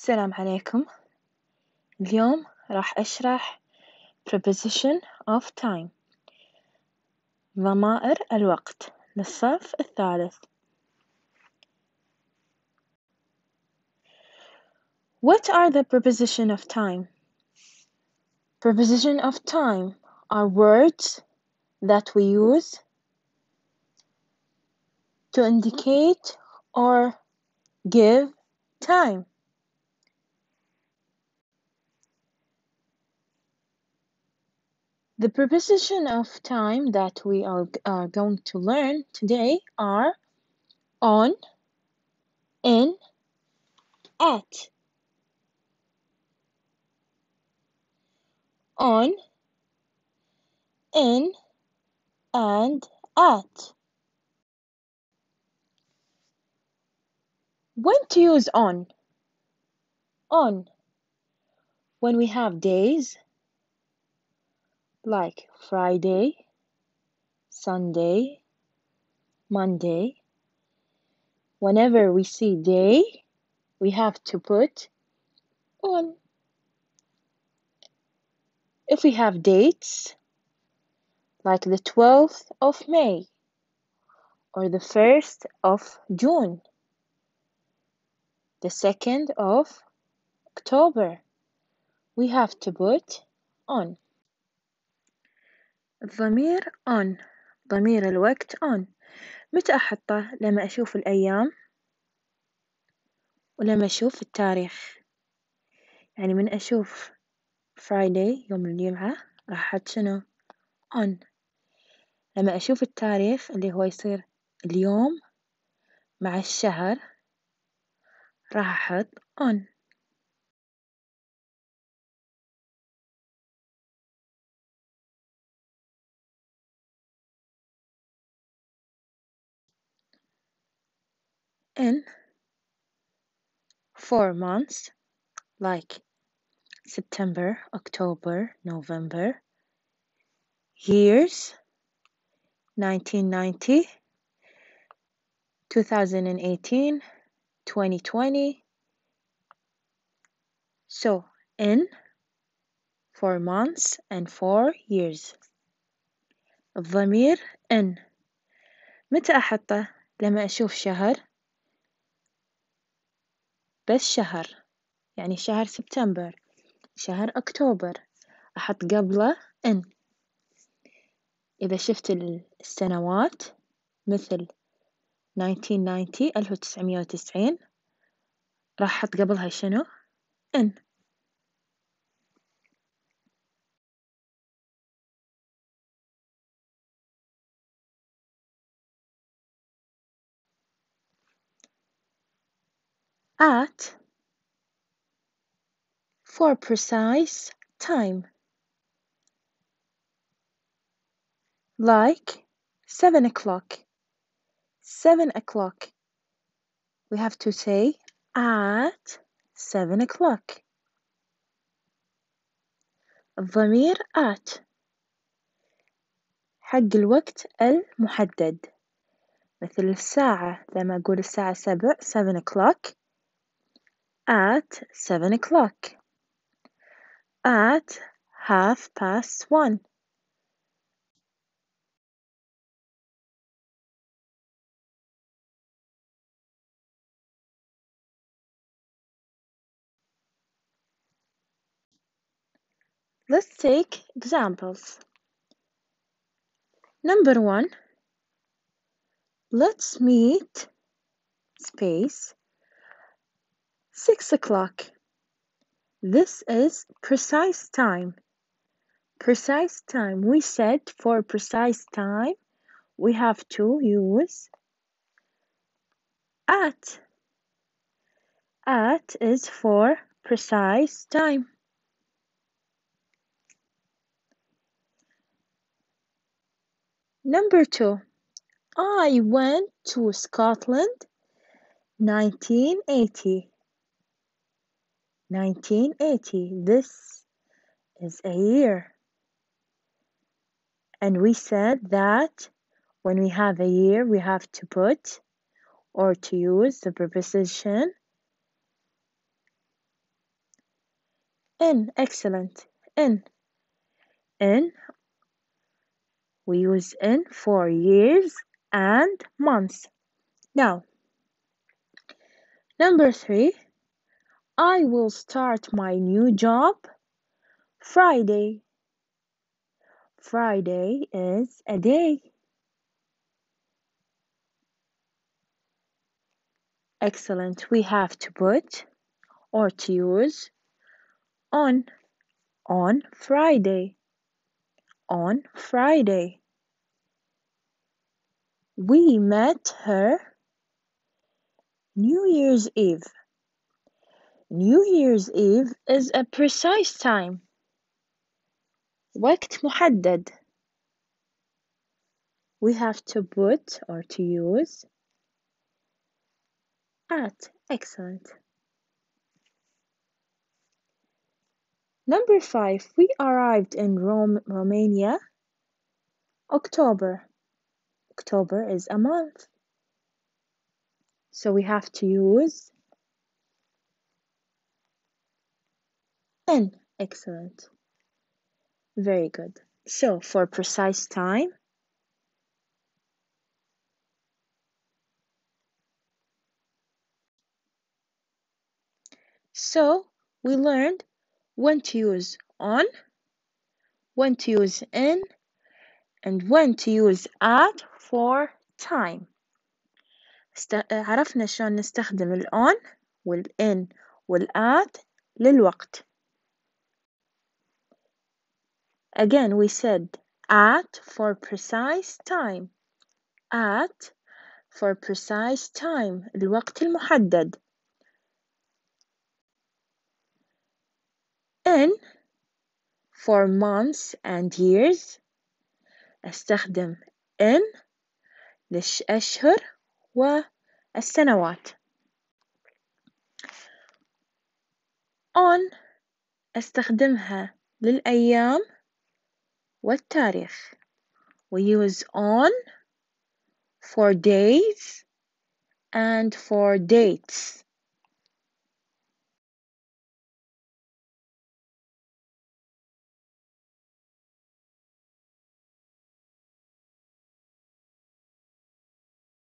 السلام عليكم اليوم راح أشرح preposition of time ضمائر الوقت للصف الثالث What are the preposition of time? Preposition of time are words that we use to indicate or give time. The preposition of time that we are, are going to learn today are on, in, at. On, in, and at. When to use on? On. When we have days like Friday, Sunday, Monday. Whenever we see day, we have to put on. If we have dates, like the 12th of May or the 1st of June, the 2nd of October, we have to put on. الضمير on ضمير الوقت on. متى أحطه؟ لما أشوف الأيام ولما أشوف التاريخ. يعني من أشوف Friday يوم الجمعة راح أحط شنو؟ on. لما أشوف التاريخ اللي هو يصير اليوم مع الشهر راح أحط on. in for months like September, October, November. Years 1990, 2018, 2020. So in for months and for years. الضمير in متى أحطه لما أشوف شهر بس شهر يعني شهر سبتمبر شهر أكتوبر أحط قبله إن. إذا شفت السنوات مثل 1990 ألف وتسعمية وتسعين راح أحط قبلها شنو؟ إن. at for precise time like seven o'clock seven o'clock we have to say at seven o'clock الضمير at حق الوقت المحدد مثل الساعة لما أقول الساعة سبع seven o'clock at seven o'clock. At half past one. Let's take examples. Number one, let's meet space six o'clock. This is precise time. Precise time. We said for precise time we have to use at. At is for precise time. Number two, I went to Scotland 1980. 1980. This is a year. And we said that when we have a year, we have to put or to use the preposition in excellent. In in we use in for years and months. Now number three I will start my new job Friday. Friday is a day. Excellent. We have to put or to use on on Friday. On Friday. We met her New Year's Eve New Year's Eve is a precise time وقت محدد we have to put or to use at excellent Number five, we arrived in Rome, Romania. October. October is a month. So we have to use in. Excellent. Very good. So for precise time, so we learned when to use on, when to use in, and when to use at for time. است... عرفنا شلون نستخدم ال on وال in وال at للوقت. Again, we said at for precise time. At for precise time. الوقت المحدد. in for months and years أستخدم in للأشهر والسنوات on أستخدمها للأيام والتاريخ we use on for days and for dates